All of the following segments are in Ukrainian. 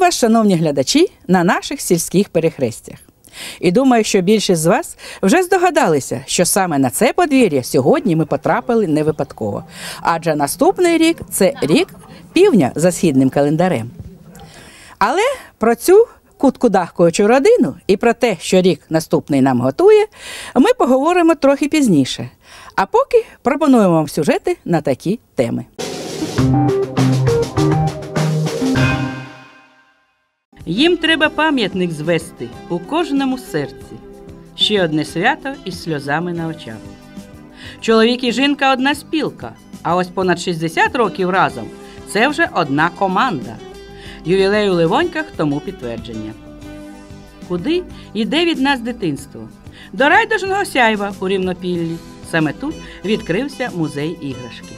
Вітаю вас, шановні глядачі, на наших сільських перехрестях. І думаю, що більшість з вас вже здогадалися, що саме на це подвір'я сьогодні ми потрапили не випадково. Адже наступний рік це рік півня за східним календарем. Але про цю куткудахкуючу родину і про те, що рік наступний нам готує, ми поговоримо трохи пізніше. А поки пропонуємо вам сюжети на такі теми. Їм треба пам'ятник звести у кожному серці. Ще одне свято із сльозами на очах. Чоловік і жінка одна спілка, а ось понад 60 років разом це вже одна команда. Ювілей у Ливоньках тому підтвердження. Куди йде від нас дитинство? До райдужного сяйва у рівнопіллі. Саме тут відкрився музей іграшки.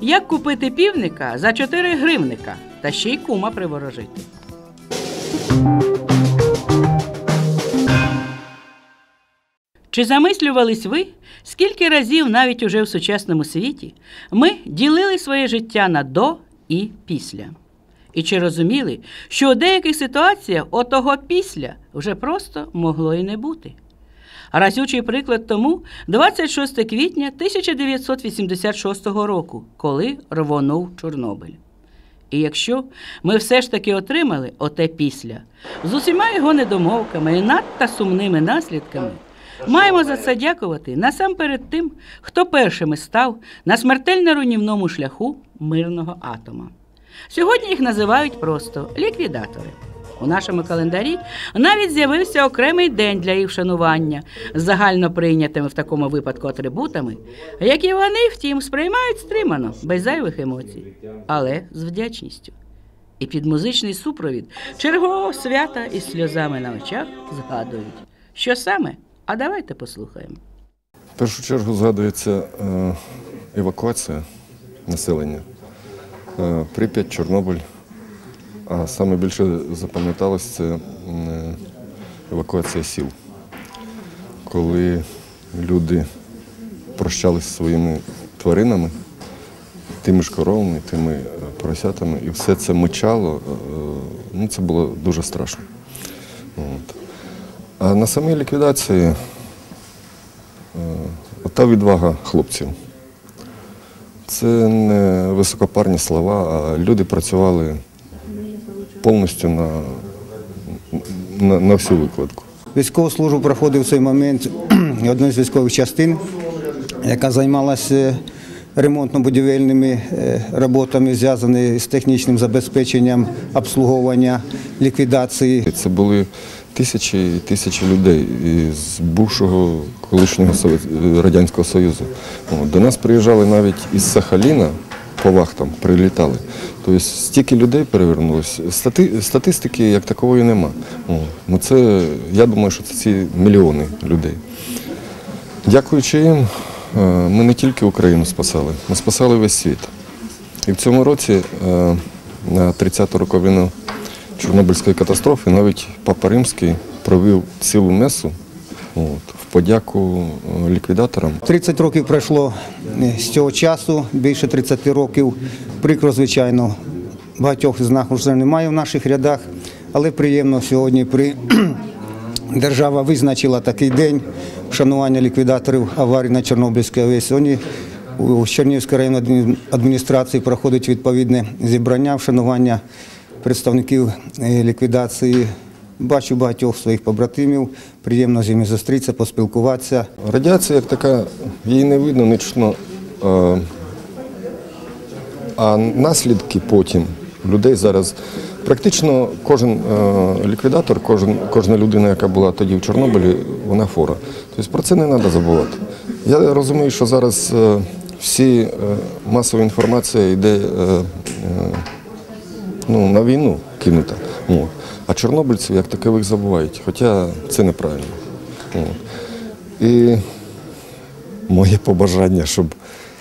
Як купити півника за 4 гривника та ще й кума приворожити? Чи замислювались ви, скільки разів навіть уже в сучасному світі ми ділили своє життя на до і після? І чи розуміли, що у деяких ситуаціях отого після вже просто могло і не бути? Разючий приклад тому 26 квітня 1986 року, коли рвонув Чорнобиль. І якщо ми все ж таки отримали оте після з усіма його недомовками і надто сумними наслідками, маємо за це дякувати насамперед тим, хто першими став на смертельно руйнівному шляху мирного атома. Сьогодні їх називають просто ліквідатори. У нашому календарі навіть з'явився окремий день для їх вшанування з загально прийнятими в такому випадку атрибутами, які вони, втім, сприймають стримано, без зайвих емоцій, але з вдячністю. І під музичний супровід чергового свята із сльозами на очах згадують. Що саме? А давайте послухаємо. В першу чергу згадується е, евакуація населення. Е, Прип'ять, Чорнобиль. А саме більше запам'яталось це евакуація сіл, коли люди прощались зі своїми тваринами, тими ж коровами, тими е, поросятами, і все це мочало. Ну, це було дуже страшно. А на самій ліквідації Ота відвага хлопців. Це не високопарні слова, а люди працювали повністю на, на, на всю викладку. Військову службу проходив в цей момент одної з військових частин, яка займалася ремонтно-будівельними е, роботами, зв'язаними з технічним забезпеченням обслуговування, ліквідації. Це були тисячі і тисячі людей з бувшого колишнього Радянського Союзу. До нас приїжджали навіть із Сахаліна, по вахтам прилітали. Тобто стільки людей перевернулося. Стати, статистики як такової нема. Ну це, я думаю, що це ці мільйони людей. Дякуючи їм, е, ми не тільки Україну спасали, ми спасали весь світ. І в цьому році е, на 30-ту роковину Чорнобильської катастрофи навіть Папа Римський провів цілу месу от, в подяку е, ліквідаторам. 30 років пройшло е, з цього часу, більше 30 років. Прикро, звичайно, багатьох з вже немає в наших рядах, але приємно сьогодні при держава визначила такий день вшанування ліквідаторів аварії на Чорнобильській АЕС. Сьогодні у Чернігівській районній адміністрації проходить відповідне зібрання вшанування представників е, ліквідації. Бачу багатьох своїх побратимів, приємно з ними зустрітися, поспілкуватися. Радіація як така, її не видно, не чутно. е, А наслідки потім людей зараз. Практично кожен е, ліквідатор, кожен, кожна людина, яка була тоді в Чорнобилі, вона хвора. Тобто про це не треба забувати. Я розумію, що зараз всі масова інформація йде ну, на війну кинута. О. А чорнобильців як такових забувають, хоча це неправильно. О. І моє побажання, щоб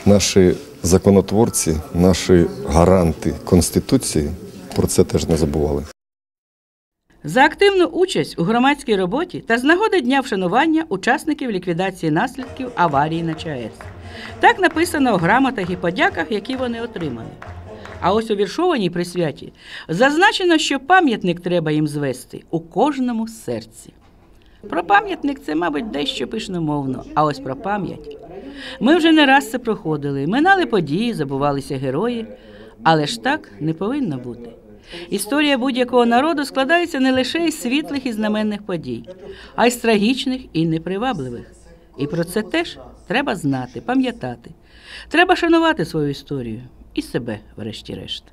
наші законотворці, наші гаранти Конституції про це теж не забували. За активну участь у громадській роботі та з нагоди дня вшанування учасників ліквідації наслідків аварії на ЧАЕС. Так написано у грамотах і подяках, які вони отримали. А ось у віршованій присвяті зазначено, що пам'ятник треба їм звести у кожному серці. Про пам'ятник це, мабуть, дещо пишномовно, а ось про пам'ять. Ми вже не раз це проходили, минали події, забувалися герої, але ж так не повинно бути. Історія будь-якого народу складається не лише із світлих і знаменних подій, а й з трагічних і непривабливих. І про це теж треба знати, пам'ятати. Треба шанувати свою історію і себе, врешті-решт.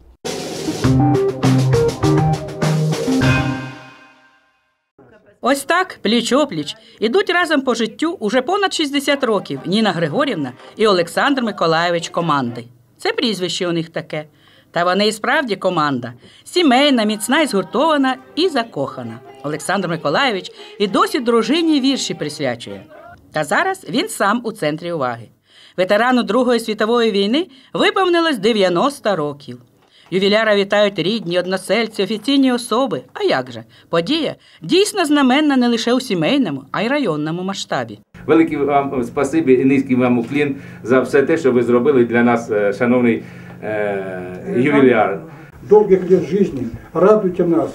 Ось так, пліч-опліч, ідуть разом по життю уже понад 60 років Ніна Григорівна і Олександр Миколайович команди. Це прізвище у них таке. Та вони і справді команда. Сімейна, міцна і згуртована і закохана. Олександр Миколайович і досі дружині вірші присвячує. Та зараз він сам у центрі уваги. Ветерану Другої світової війни виповнилось 90 років. Ювіляра вітають рідні, односельці, офіційні особи. А як же? Подія дійсно знаменна не лише у сімейному, а й районному масштабі. Велике вам спасибі і низький вам уклін за все те, що ви зробили для нас, е, шановний е, ювіляр. долгих лет жизни. Радуйте нас.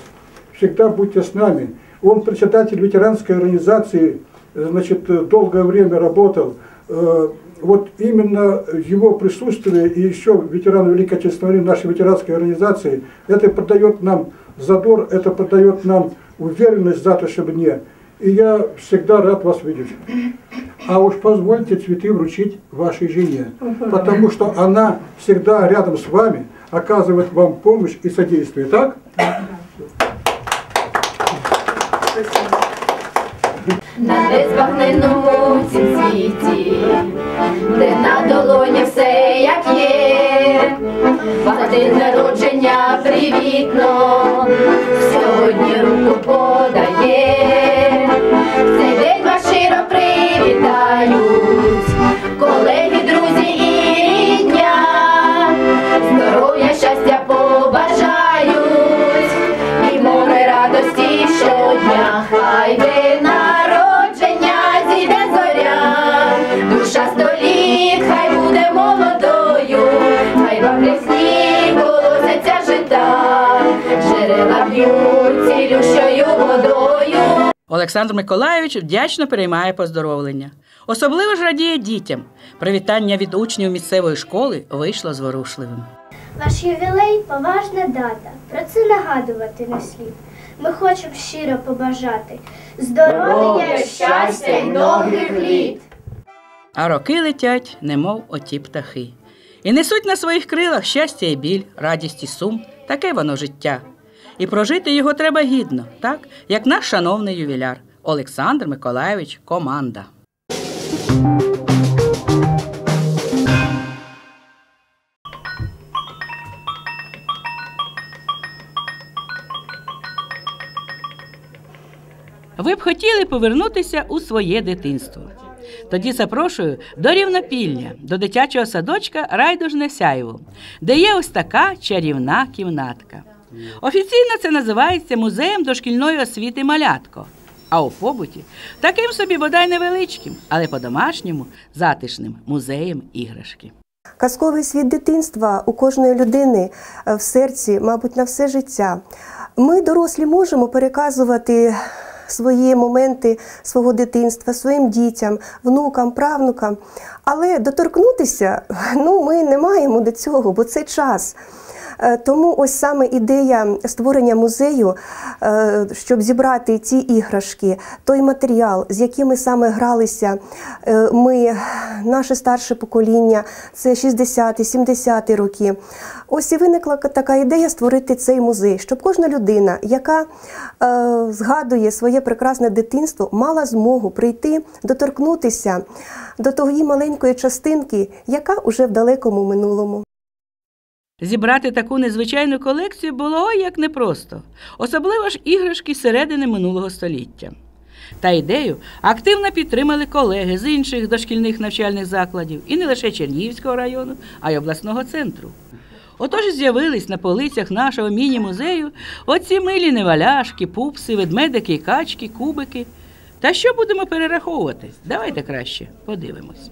Всегда будьте с нами. Он председатель ветеранской организации, э, значит, э, долгое время работал. Вот именно его присутствие и еще ветеран Великой Отечественной войны нашей ветеранской организации, это придает нам задор, это придает нам уверенность в завтрашнем дне. И я всегда рад вас видеть. А уж позвольте цветы вручить вашей жене, потому что она всегда рядом с вами, оказывает вам помощь и содействие, так? На незбагненному цім світі, де на долоні все як є, в народження привітно, сьогодні руку подає, цей день вас привітають, колеги, друзі і рідня, Олександр Миколайович вдячно переймає поздоровлення. Особливо ж радіє дітям. Привітання від учнів місцевої школи вийшло зворушливим. Ваш ювілей поважна дата. Про це нагадувати не слід. Ми хочемо щиро побажати здоров'я, щастя й довгих літ. А роки летять, немов оті птахи. І несуть на своїх крилах щастя і біль, радість і сум, таке воно життя. І прожити його треба гідно, так як наш шановний ювіляр Олександр Миколайович Команда. Ви б хотіли повернутися у своє дитинство. Тоді запрошую до рівнопілля, до дитячого садочка Райдужне Сяйво, де є ось така чарівна кімнатка. Офіційно це називається музеєм дошкільної освіти Малятко. А у побуті таким собі бодай невеличким, але по-домашньому затишним музеєм іграшки. Казковий світ дитинства у кожної людини е, в серці, мабуть, на все життя. Ми, дорослі, можемо переказувати свої моменти свого дитинства своїм дітям, внукам, правнукам, але доторкнутися ну, ми не маємо до цього, бо це час. Е, Тому ось саме ідея створення музею, е, щоб зібрати ці іграшки, той матеріал, з якими саме гралися е, ми, наше старше покоління, це 60-ті, 70-ті роки. Ось і виникла така ідея створити цей музей, щоб кожна людина, яка згадує своє прекрасне дитинство, мала змогу прийти, доторкнутися до тої маленької частинки, яка уже в далекому минулому. Зібрати таку незвичайну колекцію було як непросто, особливо ж іграшки середини минулого століття. Та ідею активно підтримали колеги з інших дошкільних навчальних закладів і не лише Чернігівського району, а й обласного центру. Отож з'явились на полицях нашого міні-музею оці милі неваляшки, пупси, ведмедики, качки, кубики. Та що будемо перераховувати? Давайте краще подивимось.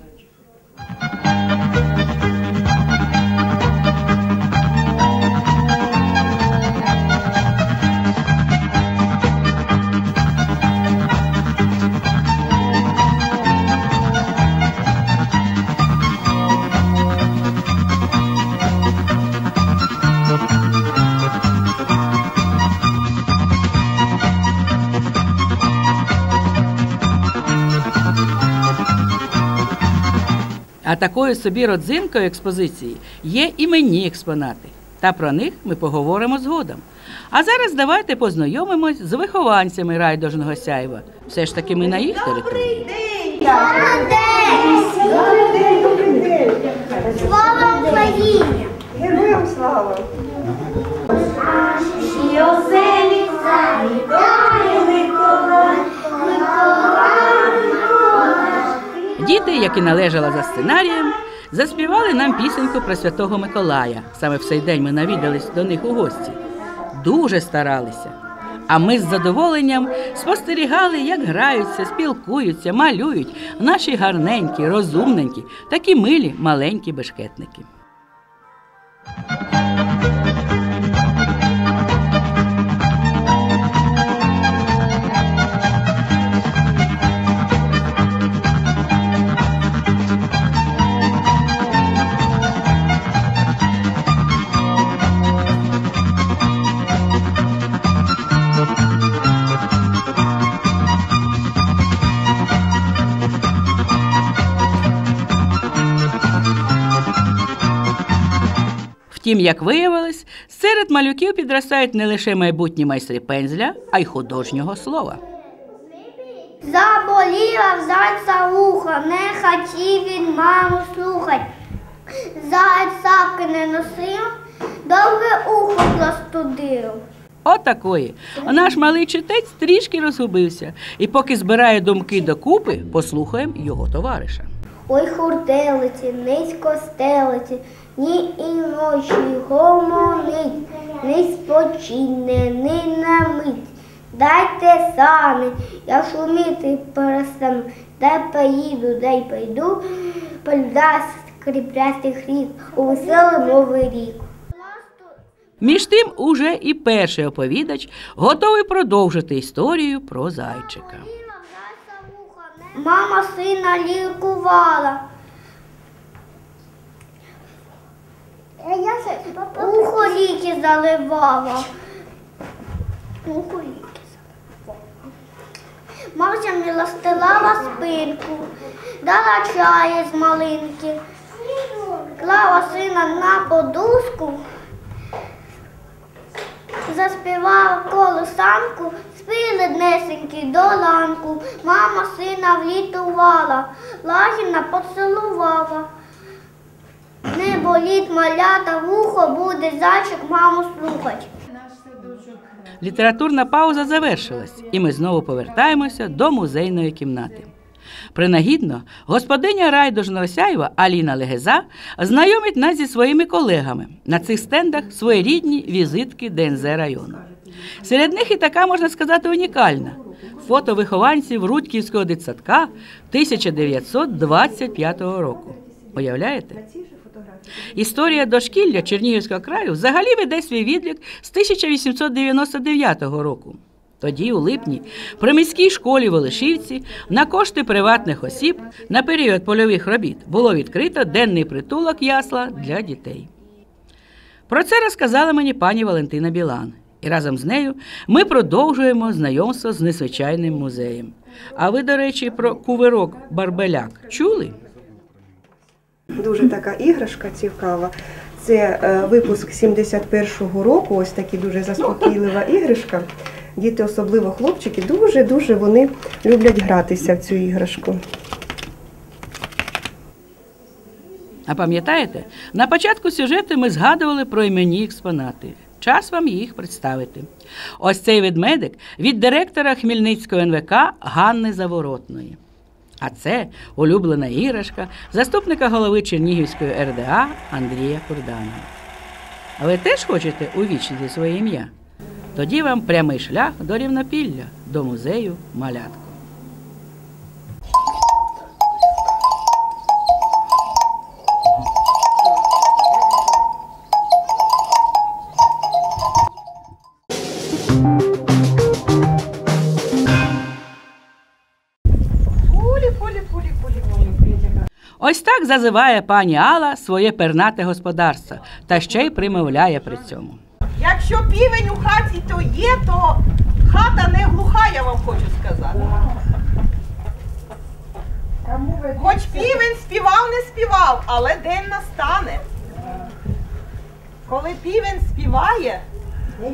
А такою собі родзинкою експозиції є іменні експонати. Та про них ми поговоримо згодом. А зараз давайте познайомимось з вихованцями райдужного сяйва. Все ж таки ми на їх території. Слава Діти, які належали за сценарієм, заспівали нам пісеньку про святого Миколая. Саме в цей день ми навідались до них у гості. Дуже старалися. А ми з задоволенням спостерігали, як граються, спілкуються, малюють наші гарненькі, розумненькі, такі милі маленькі бешкетники. Втім, як виявилось, серед малюків підростають не лише майбутні майстри пензля, а й художнього слова. Заболіла в зайця вухо, не хотів він маму слухать. Заяць сапки не носив, довге ухо застудив. Отакої. Наш малий читець трішки розгубився, і поки збирає думки докупи, послухаємо його товариша. Ой, хурделиці, низько стелиці, ні і ночі гомонить, не спочине, ні на мить. Дайте сани, я шуміти перестану, де поїду, де й пойду, польда скріплястих рік у веселий новий рік. Між тим, уже і перший оповідач готовий продовжити історію про зайчика. Мама сина лікувала. Ухо ліки заливала. Ухо ліки заливала. Мася мені ластилала спинку, дала чаю з малинки, клала сина на подушку, заспівала колосанку, спили днесенькі до ланку. Мама сина влітувала, лагідна поцілувала. Не боліть малята, вухо буде зайчик маму слухать. Літературна пауза завершилась, і ми знову повертаємося до музейної кімнати. Принагідно, господиня райдужного сяйва Аліна Легеза знайомить нас зі своїми колегами. На цих стендах своєрідні візитки ДНЗ району. Серед них і така, можна сказати, унікальна фото вихованців Рудківського дитсадка 1925 року. Уявляєте? Історія дошкілля Чернігівського краю взагалі веде свій відлік з 1899 року. Тоді, у липні, при міській школі в Олешівці на кошти приватних осіб на період польових робіт було відкрито денний притулок ясла для дітей. Про це розказала мені пані Валентина Білан. І разом з нею ми продовжуємо знайомство з незвичайним музеєм. А ви, до речі, про кувирок Барбеляк чули? Дуже така іграшка цікава. Це е, випуск 71-го року. Ось такі дуже заспокійлива іграшка. Діти, особливо хлопчики, дуже дуже вони люблять гратися в цю іграшку. А пам'ятаєте, на початку сюжету ми згадували про іменні експонати. Час вам їх представити. Ось цей ведмедик від директора Хмельницького НВК Ганни Заворотної. А це улюблена іграшка заступника голови Чернігівської РДА Андрія Курданова. А ви теж хочете увічнити своє ім'я? Тоді вам прямий шлях до рівнопілля, до музею малятко. Ось так зазиває пані Алла своє пернате господарство та ще й примовляє при цьому. Якщо півень у хаті то є, то хата не глуха, я вам хочу сказати. Хоч півень співав, не співав, співав, але день настане. Коли півень співає,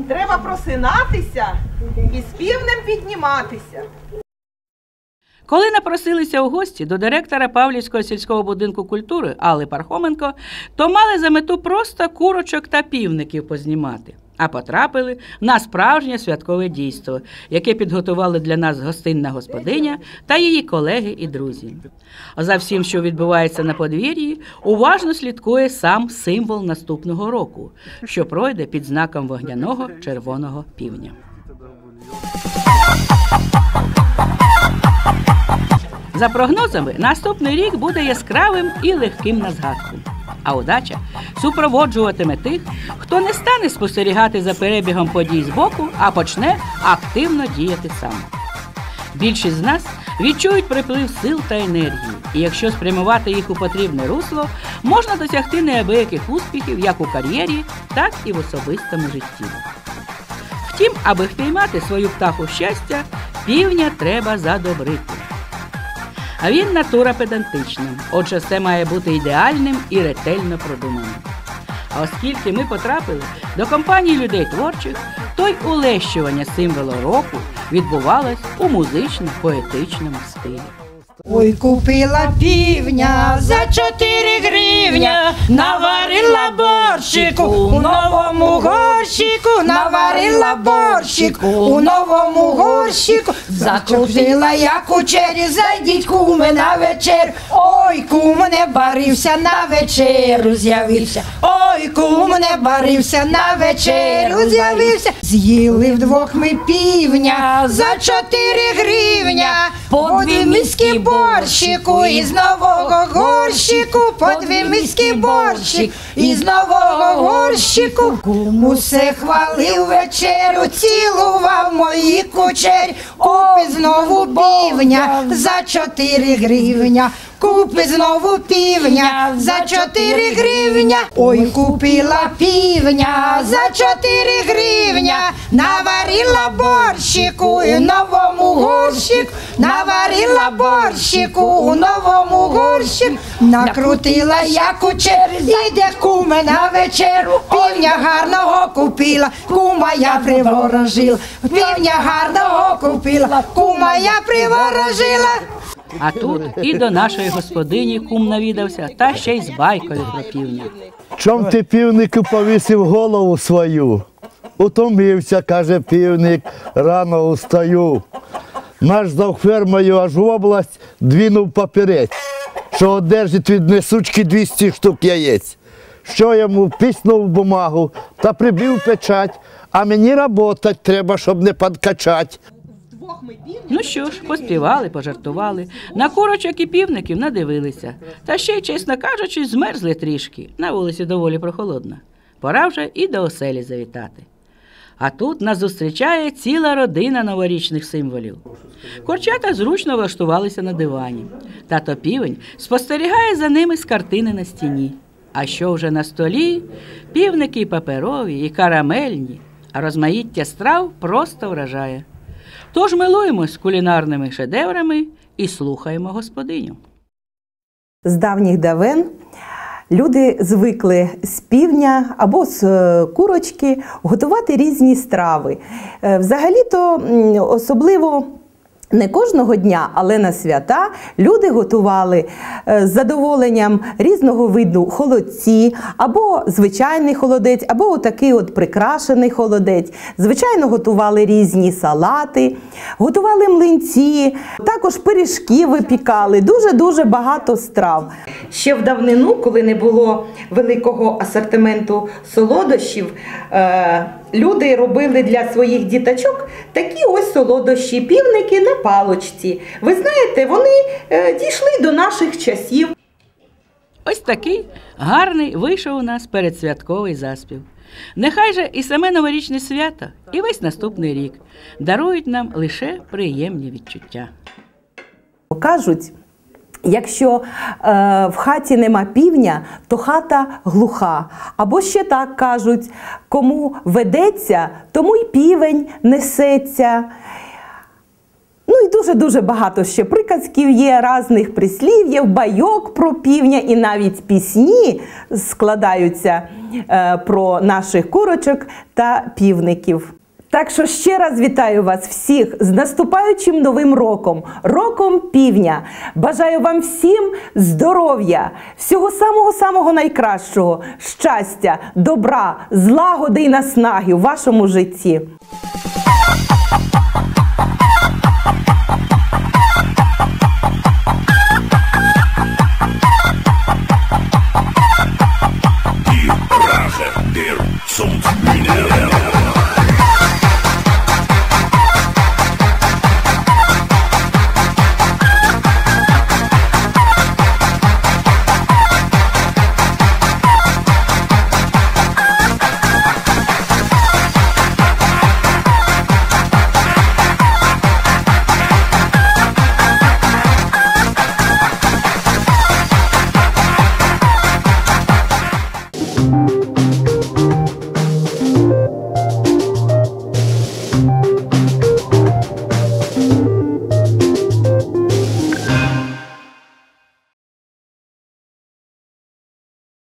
треба просинатися і з півнем підніматися. Коли напросилися у гості до директора Павлівського сільського будинку культури Алли Пархоменко, то мали за мету просто курочок та півників познімати. А потрапили на справжнє святкове дійство, яке підготували для нас гостинна господиня та її колеги і друзі. За всім, що відбувається на подвір'ї, уважно слідкує сам символ наступного року, що пройде під знаком вогняного червоного півня. За прогнозами, наступний рік буде яскравим і легким на згадку. А удача супроводжуватиме тих, хто не стане спостерігати за перебігом подій збоку, а почне активно діяти сам. Більшість з нас відчують приплив сил та енергії, і якщо спрямувати їх у потрібне русло, можна досягти неабияких успіхів як у кар'єрі, так і в особистому житті. Втім, аби впіймати свою птаху щастя, півня треба задобрити. А він натура педантична, отже, все має бути ідеальним і ретельно продуманим. А оскільки ми потрапили до компанії людей творчих, то й улещування символу року відбувалось у музично-поетичному стилі. Ой, купила півня за чотири гривня, наварила борщику у новому горщику, наварила борщику у новому горщику, закрутила я кучері, зайдіть куме на вечерю. Ой, кум не барився на вечерю, з'явився. Ой, кум не барився на вечерю, з'явився. З'їли вдвох ми півня за чотири гривня, по дві миски борщику із нового горщику, по дві миски борщик із нового горщику. Кум усе хвалив вечерю, цілував мої кучері, знову півня за чотири гривня. Купи знову півня за чотири гривня. Ой, купила півня за чотири гривня. Наварила борщику у новому горщику. Наварила борщику у новому горщику. Накрутила я кучері, йде куме на вечеру. Півня гарного купила, кума я приворожила. Півня гарного купила, кума я приворожила. А тут і до нашої господині кум навідався, та ще й з байкою про півня. Чом ти півнику повісив голову свою? Утомився, каже півник, рано устаю. Наш за фермою аж в область двінув папірець, що одержить від несучки 200 штук яєць. Що йому піснув бумагу та прибив печать, а мені работать треба, щоб не подкачать. Ну що ж, поспівали, пожартували, на курочок і півників надивилися. Та ще й, чесно кажучи, змерзли трішки. На вулиці доволі прохолодно. Пора вже і до оселі завітати. А тут нас зустрічає ціла родина новорічних символів. Корчата зручно влаштувалися на дивані. Тато півень спостерігає за ними з картини на стіні. А що вже на столі? Півники і паперові, і карамельні, а розмаїття страв просто вражає. Тож милуємось кулінарними шедеврами і слухаємо господиню. З давніх давен люди звикли з півня або з е, курочки готувати різні страви. Е, Взагалі-то особливо. Не кожного дня, але на свята люди готували е, з задоволенням різного виду холодці, або звичайний холодець, або отакий от прикрашений холодець. Звичайно, готували різні салати, готували млинці, також пиріжки випікали, дуже-дуже багато страв. Ще в давнину, коли не було великого асортименту солодощів, е, люди робили для своїх діточок такі ось солодощі, півники на палочці. Ви знаєте, вони е, дійшли до наших часів. Ось такий гарний вийшов у нас передсвятковий заспів. Нехай же і саме новорічне свято, і весь наступний рік дарують нам лише приємні відчуття. Кажуть, якщо е, в хаті нема півня, то хата глуха. Або ще так кажуть, кому ведеться, тому й півень несеться. Ну і дуже-дуже багато ще приказків є, різних прислів'їв, байок про півня, і навіть пісні складаються е, про наших курочок та півників. Так що ще раз вітаю вас всіх з наступаючим новим роком, роком півня. Бажаю вам всім здоров'я, всього самого-самого найкращого, щастя, добра, злагоди і наснаги у вашому житті. zum Funeral.